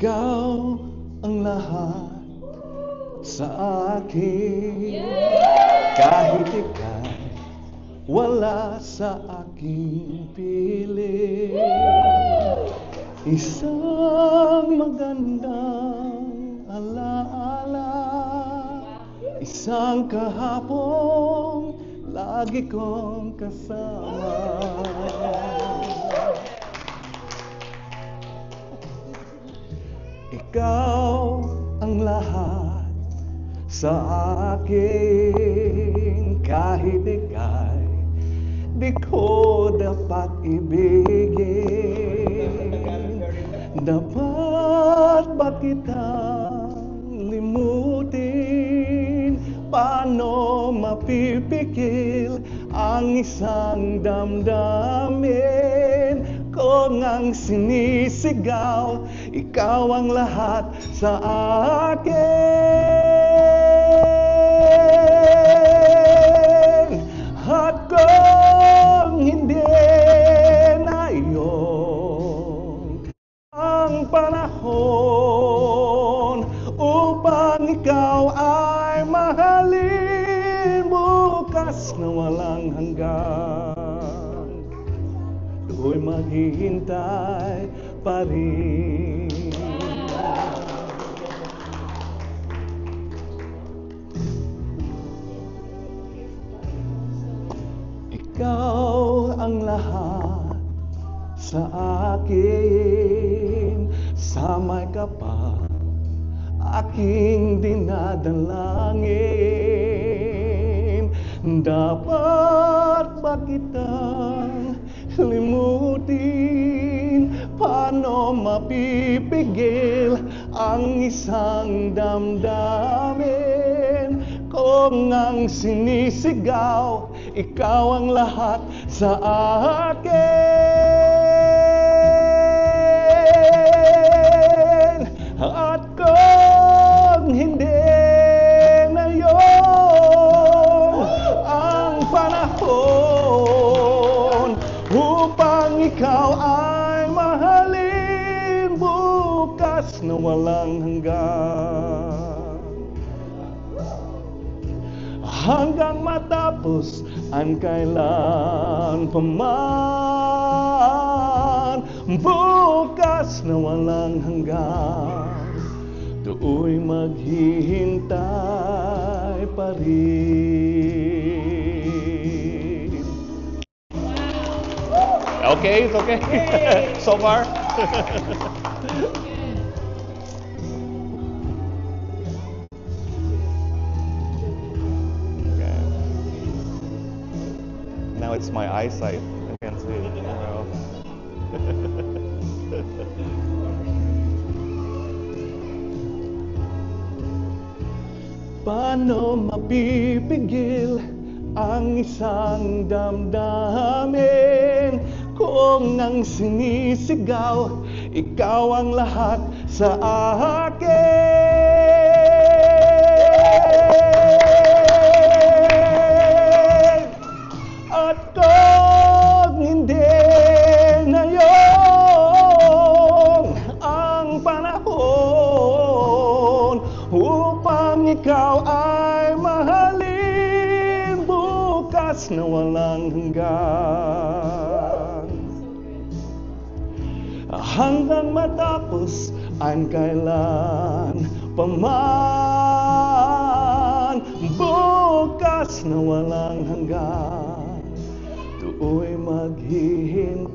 Ikaw ang lahat sa akin. Kahit ika'y wala sa aking piling Isang magandang alaala. Isang kahapon lagi kong kasama Ikaw ang lahat sa akin. Kahit ika'y di ko dapat ibigin. Dapat ba kitang limutin? Paano mapipikil ang isang damdamin ko ngang sinisigaw Ikaw ang lahat sa akin. At kung hindi na iyon Ang panahon upang ikaw ay mahalin Bukas na walang hanggan Ako'y maghihintay pa rin. Ikaw ang lahat sa akin. Samay ka pa aking dinadalangin. Dapat ba kitang Mapipigil ang isang damdamin. Kung ang sinisigaw Ikaw ang lahat sa akin bukas na walang hanggan hanggang matapos ang kailan paman bukas na walang hanggan Do'y maghihintay pa rin. Okay, it's okay. so far. It's my eyesight. I can't see. Well. Paano mapipigil ang isang damdamin Kung ang sinisigaw, ikaw ang lahat sa akin bukas na walang hanggan. Hanggang matapos ang kailan paman bukas na walang hanggan. Do'y maghihintay